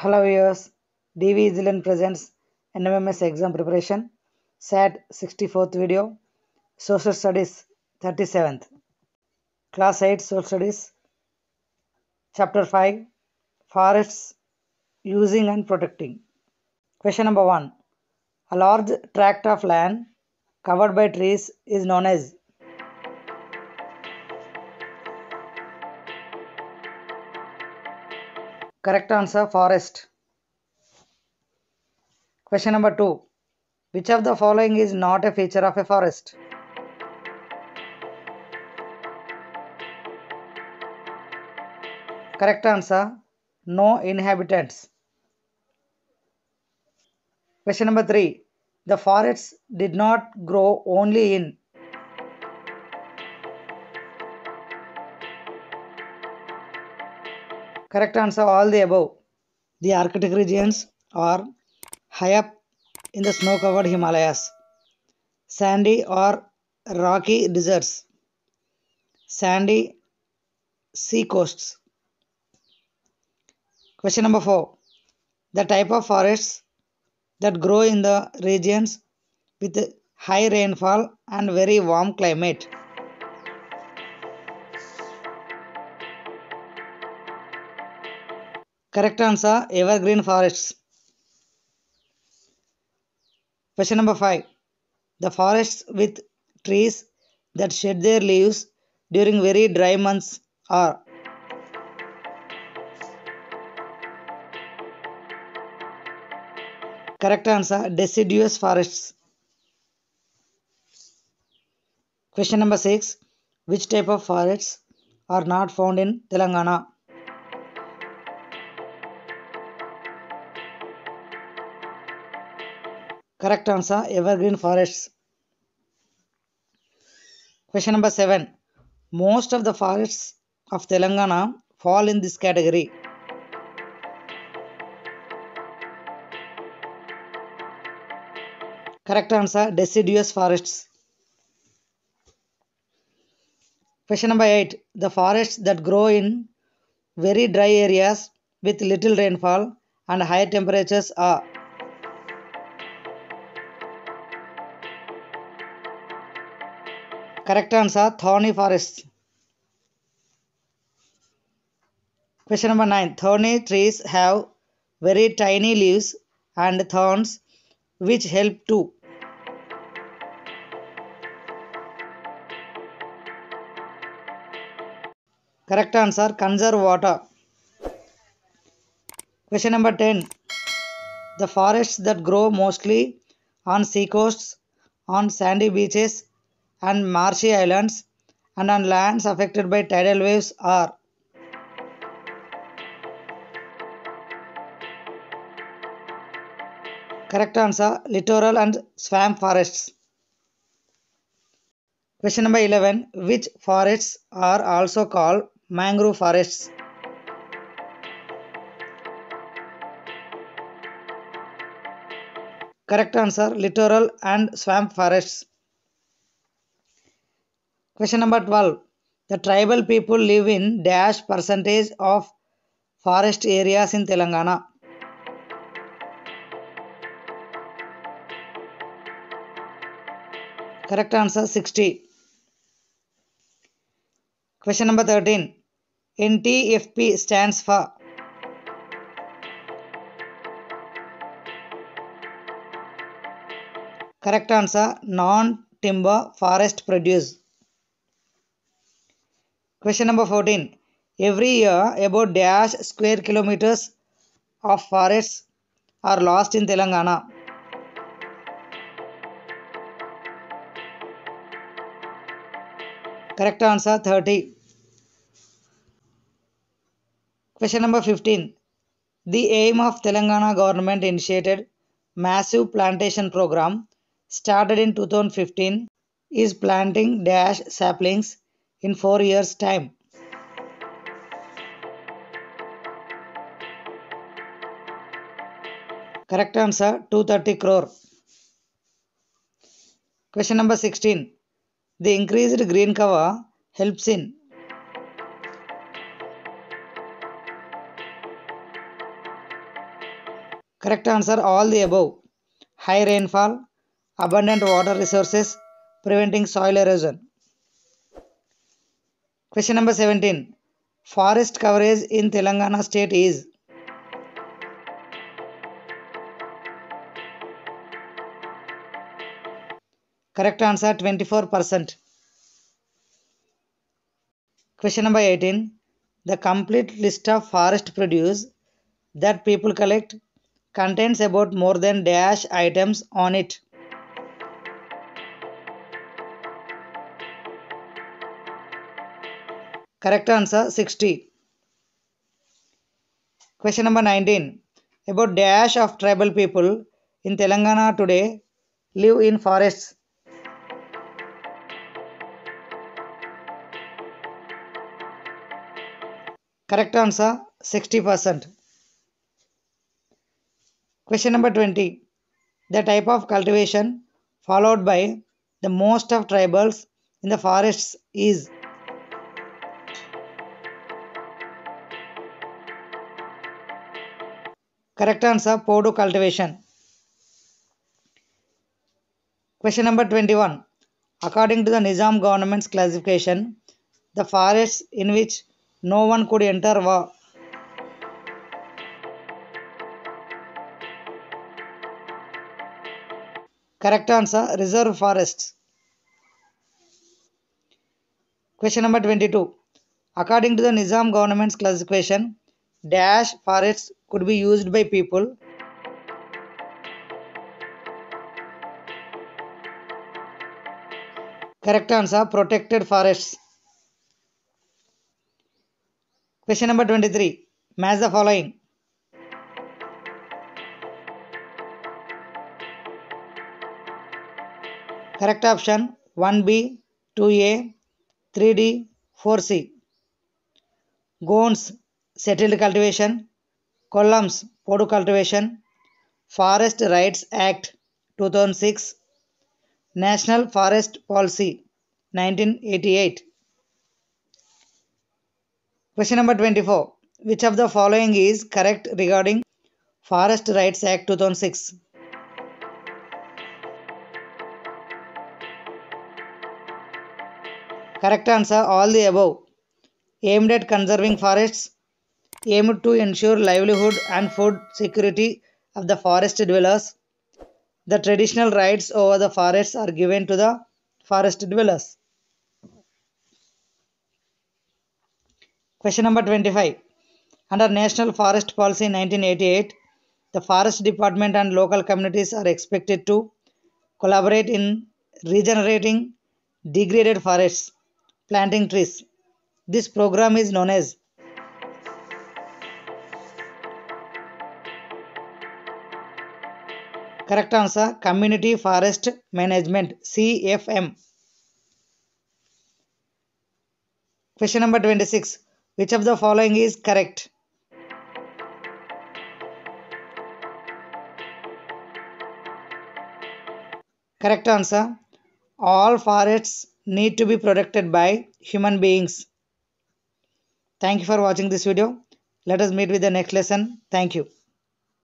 Hello viewers, DV Easy Learn presents NMMS exam preparation, SAT 64th video, Social Studies 37th, Class 8 Social Studies, Chapter 5, Forests Using and Protecting. Question number 1. A large tract of land covered by trees is known as Correct answer forest. Question number 2. Which of the following is not a feature of a forest? Correct answer no inhabitants. Question number 3. The forests did not grow only in Correct answer all the above. The Arctic regions are high up in the snow covered Himalayas, sandy or rocky deserts, sandy sea coasts. Question number 4. The type of forests that grow in the regions with high rainfall and very warm climate. Correct answer evergreen forests. Question number 5. The forests with trees that shed their leaves during very dry months are Correct answer deciduous forests. Question number 6. Which type of forests are not found in Telangana? Correct answer evergreen forests. Question number 7. Most of the forests of Telangana fall in this category. Correct answer deciduous forests. Question number 8. The forests that grow in very dry areas with little rainfall and high temperatures are Correct answer thorny forests. Question number 9. Thorny trees have very tiny leaves and thorns which help to Correct answer conserve water. Question number 10. The forests that grow mostly on seacoasts, on sandy beaches, and marshy islands, and on lands affected by tidal waves are Correct answer littoral and swamp forests. Question number 11. Which forests are also called mangrove forests? Correct answer littoral and swamp forests. Question number 12. The tribal people live in dash percentage of forest areas in Telangana. Correct answer 60. Question number 13. NTFP stands for Correct answer non-timber forest produce. Question number 14. Every year about dash square kilometers of forests are lost in Telangana. Correct answer 30. Question number 15. The aim of Telangana government initiated massive plantation program started in 2015 is planting dash saplings in 4 years time. Correct answer 230 crore. Question number 16. The increased green cover helps in Correct answer all the above. High rainfall, abundant water resources, preventing soil erosion. Question number 17. Forest coverage in Telangana state is Correct answer 24%. Question number 18. The complete list of forest produce that people collect contains about more than dash items on it. Correct answer 60. Question number 19. About dash of tribal people in Telangana today live in forests. Correct answer 60%. Question number 20. The type of cultivation followed by the most of tribals in the forests is correct answer podu cultivation question number twenty one according to the Nizam government's classification the forest in which no one could enter వా correct answer reserve forest question number twenty two according to the Nizam government's classification dash forests could be used by people Correct answer protected forests. Question number 23. Match the following. Correct option 1B, 2A, 3D, 4C. Gonds, settled cultivation. Kolams, Podu cultivation. Forest Rights Act 2006. National Forest Policy 1988. Question number 24. Which of the following is correct regarding Forest Rights Act 2006? Correct answer all the above. Aimed at conserving forests, aimed to ensure livelihood and food security of the forest dwellers. The traditional rights over the forests are given to the forest dwellers. Question number 25. Under National Forest Policy 1988, the Forest Department and local communities are expected to collaborate in regenerating degraded forests, planting trees. This program is known as Correct answer Community Forest Management CFM. Question number 26. Which of the following is correct? Correct answer. All forests need to be protected by human beings. Thank you for watching this video. Let us meet with the next lesson. Thank you.